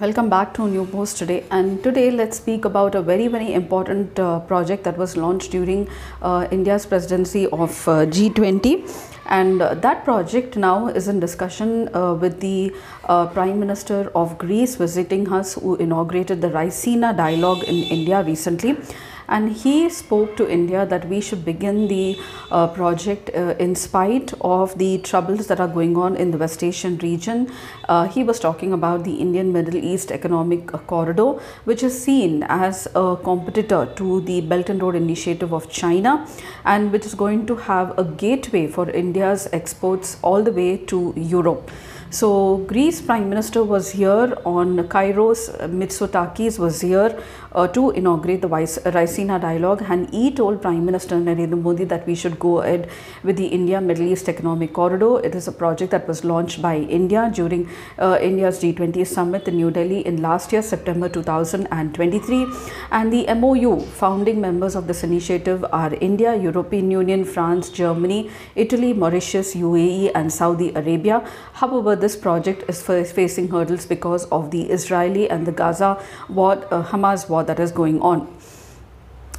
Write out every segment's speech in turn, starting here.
Welcome back to a New Post today. And today let's speak about a very very important uh, project that was launched during uh, India's presidency of uh, G20 and uh, that project now is in discussion uh, with the uh, Prime Minister of Greece visiting us who inaugurated the Raisina dialogue in India recently and he spoke to India that we should begin the uh, project uh, in spite of the troubles that are going on in the West Asian region. Uh, he was talking about the Indian Middle East Economic Corridor, which is seen as a competitor to the Belt and Road Initiative of China and which is going to have a gateway for India's exports all the way to Europe. So Greece Prime Minister was here on Kyriakos, Mitsotakis was here uh, to inaugurate the Raisina dialogue and he told Prime Minister Narendra Modi that we should go ahead with the India Middle East Economic Corridor. It is a project that was launched by India during uh, India's G20 summit in New Delhi in last year September 2023 and the MOU founding members of this initiative are India, European Union, France, Germany, Italy, Mauritius, UAE and Saudi Arabia. However, this project is facing hurdles because of the Israeli and the Gaza war, uh, Hamas war that is going on.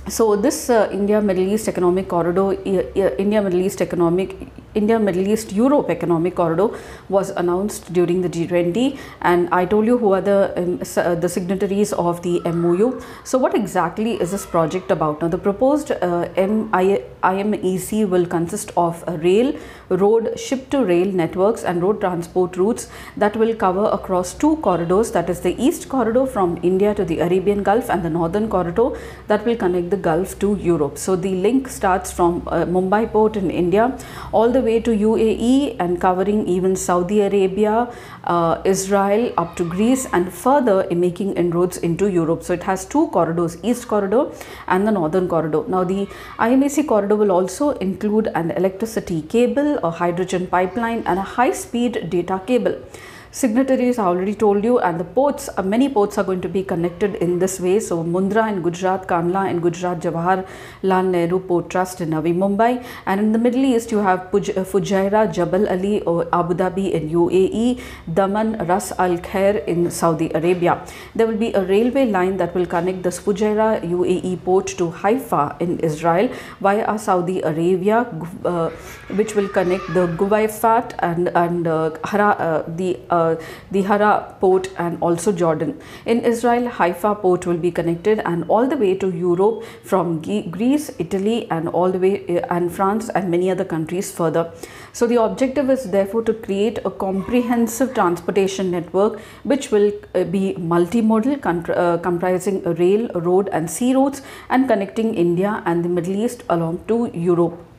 So this uh, India Middle East Economic Corridor, India Middle East Economic India Middle East Europe Economic Corridor was announced during the G20 and I told you who are the um, uh, the signatories of the MOU. So what exactly is this project about? Now the proposed uh, IMEC will consist of rail, road, ship to rail networks and road transport routes that will cover across two corridors that is the East Corridor from India to the Arabian Gulf and the Northern Corridor that will connect the Gulf to Europe. So the link starts from uh, Mumbai port in India all the way to UAE and covering even Saudi Arabia, uh, Israel up to Greece and further making inroads into Europe. So it has two corridors, East Corridor and the Northern Corridor. Now the IMEC corridor will also include an electricity cable, a hydrogen pipeline and a high-speed data cable signatories I already told you and the ports uh, many ports are going to be connected in this way. So Mundra in Gujarat Kandla in Gujarat Jawahar Lal Nehru Port Trust in Navi Mumbai. And in the Middle East you have Puj uh, Fujairah Jabal Ali or Abu Dhabi in UAE Dammam Ras Al Khair in Saudi Arabia. There will be a railway line that will connect the Fujairah UAE port to Haifa in Israel via Saudi Arabia uh, which will connect the Ghuwaifat and and uh, Hara, uh, the uh, the Hara port and also Jordan. In Israel, Haifa port will be connected and all the way to Europe from Greece, Italy and all the way uh, and France and many other countries further. So the objective is therefore to create a comprehensive transportation network which will uh, be multimodal uh, comprising rail, road and sea routes and connecting India and the Middle East along to Europe.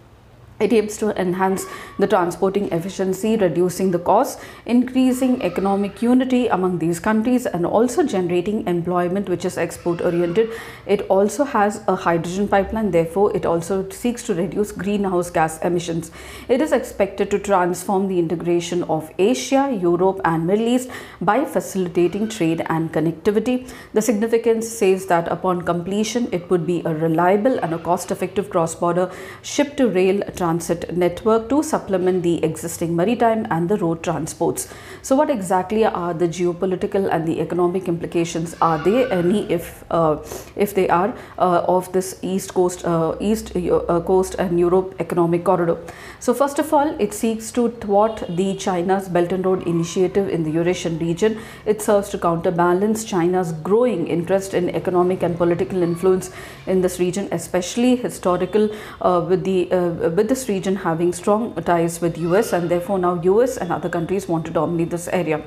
It aims to enhance the transporting efficiency, reducing the costs, increasing economic unity among these countries and also generating employment which is export oriented. It also has a hydrogen pipeline, therefore it also seeks to reduce greenhouse gas emissions. It is expected to transform the integration of Asia, Europe and Middle East by facilitating trade and connectivity. The significance says that upon completion it would be a reliable and a cost-effective cross-border ship-to-rail transit network to supplement the existing maritime and the road transports. So what exactly are the geopolitical and the economic implications? Are there any if uh, if they are uh, of this East Coast, uh, East uh, Coast and Europe economic corridor? So first of all, it seeks to thwart the China's Belt and Road initiative in the Eurasian region. It serves to counterbalance China's growing interest in economic and political influence in this region, especially historical uh, with the uh, with the this region having strong ties with US and therefore now US and other countries want to dominate this area.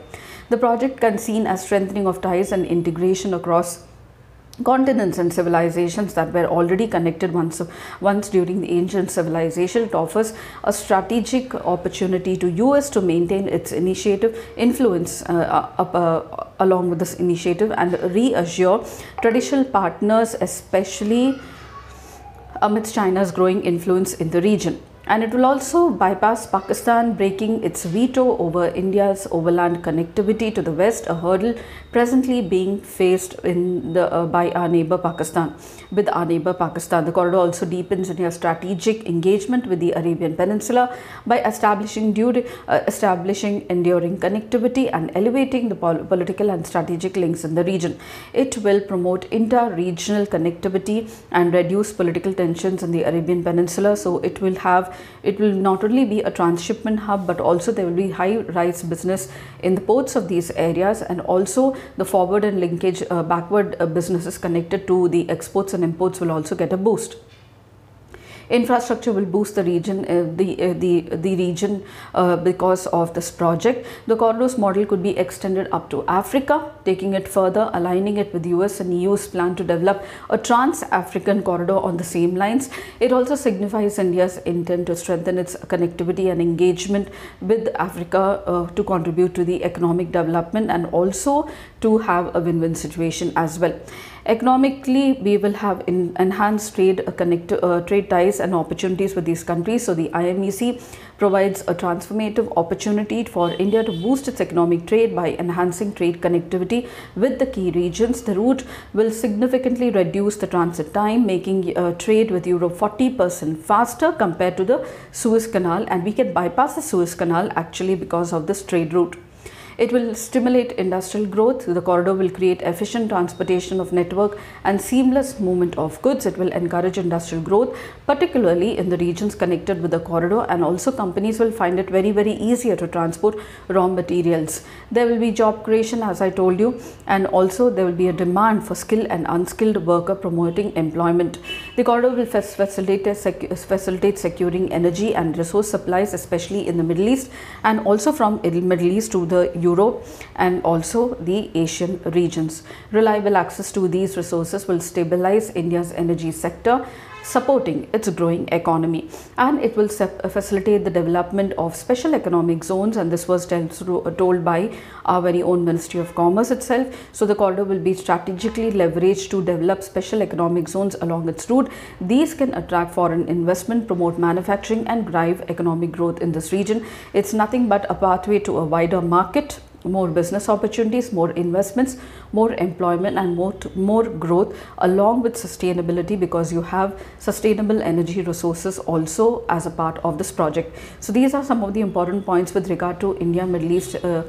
The project can seen as strengthening of ties and integration across continents and civilizations that were already connected once, once during the ancient civilization. It offers a strategic opportunity to US to maintain its initiative influence uh, up, uh, along with this initiative and reassure traditional partners especially amidst China's growing influence in the region. And it will also bypass Pakistan, breaking its veto over India's overland connectivity to the west, a hurdle presently being faced in the, uh, by our neighbor Pakistan. With our neighbor Pakistan, the corridor also deepens India's strategic engagement with the Arabian Peninsula by establishing, due, uh, establishing enduring connectivity and elevating the pol political and strategic links in the region. It will promote inter-regional connectivity and reduce political tensions in the Arabian Peninsula. So it will have it will not only be a transshipment hub but also there will be high rise business in the ports of these areas. And also the forward and linkage uh, backward uh, businesses connected to the exports and imports will also get a boost infrastructure will boost the region uh, the uh, the the region uh, because of this project. The corridors model could be extended up to africa taking it further aligning it with us and eu's plan to develop a trans-african corridor on the same lines. It also signifies india's intent to strengthen its connectivity and engagement with africa uh, to contribute to the economic development and also to have a win-win situation as well Economically, we will have enhanced trade uh, connect, uh, trade ties and opportunities with these countries. So the IMEC provides a transformative opportunity for India to boost its economic trade by enhancing trade connectivity with the key regions. The route will significantly reduce the transit time, making uh, trade with Europe 40% faster compared to the Suez Canal and we can bypass the Suez Canal actually because of this trade route. It will stimulate industrial growth. The corridor will create efficient transportation of network and seamless movement of goods. It will encourage industrial growth, particularly in the regions connected with the corridor and also companies will find it very, very easier to transport raw materials. There will be job creation as I told you and also there will be a demand for skilled and unskilled worker promoting employment. The corridor will facilitate, facilitate securing energy and resource supplies especially in the Middle East and also from the Middle East to the Europe and also the Asian regions. Reliable access to these resources will stabilize India's energy sector supporting its growing economy and it will facilitate the development of special economic zones and this was uh, told by our very own Ministry of Commerce itself. So the corridor will be strategically leveraged to develop special economic zones along its route. These can attract foreign investment, promote manufacturing and drive economic growth in this region. It's nothing but a pathway to a wider market more business opportunities, more investments, more employment and more, more growth along with sustainability because you have sustainable energy resources also as a part of this project. So these are some of the important points with regard to India Middle East uh,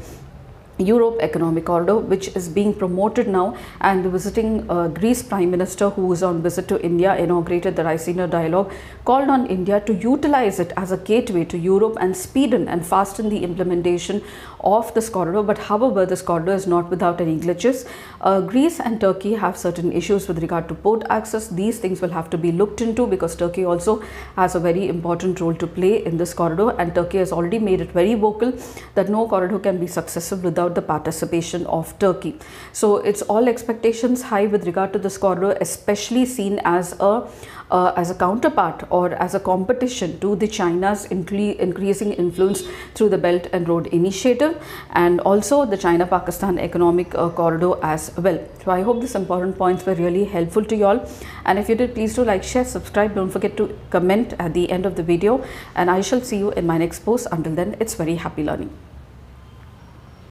Europe Economic Corridor which is being promoted now and the visiting uh, Greece Prime Minister who is on visit to India inaugurated the Raisina dialogue called on India to utilize it as a gateway to Europe and speeden and fasten the implementation of this corridor but however this corridor is not without any glitches. Uh, Greece and Turkey have certain issues with regard to port access. These things will have to be looked into because Turkey also has a very important role to play in this corridor and Turkey has already made it very vocal that no corridor can be successful without without the participation of Turkey. So it's all expectations high with regard to this corridor, especially seen as a uh, as a counterpart or as a competition to the China's increasing influence through the Belt and Road Initiative and also the China-Pakistan Economic uh, Corridor as well. So I hope these important points were really helpful to you all and if you did please do like, share, subscribe, don't forget to comment at the end of the video and I shall see you in my next post. Until then, it's very happy learning.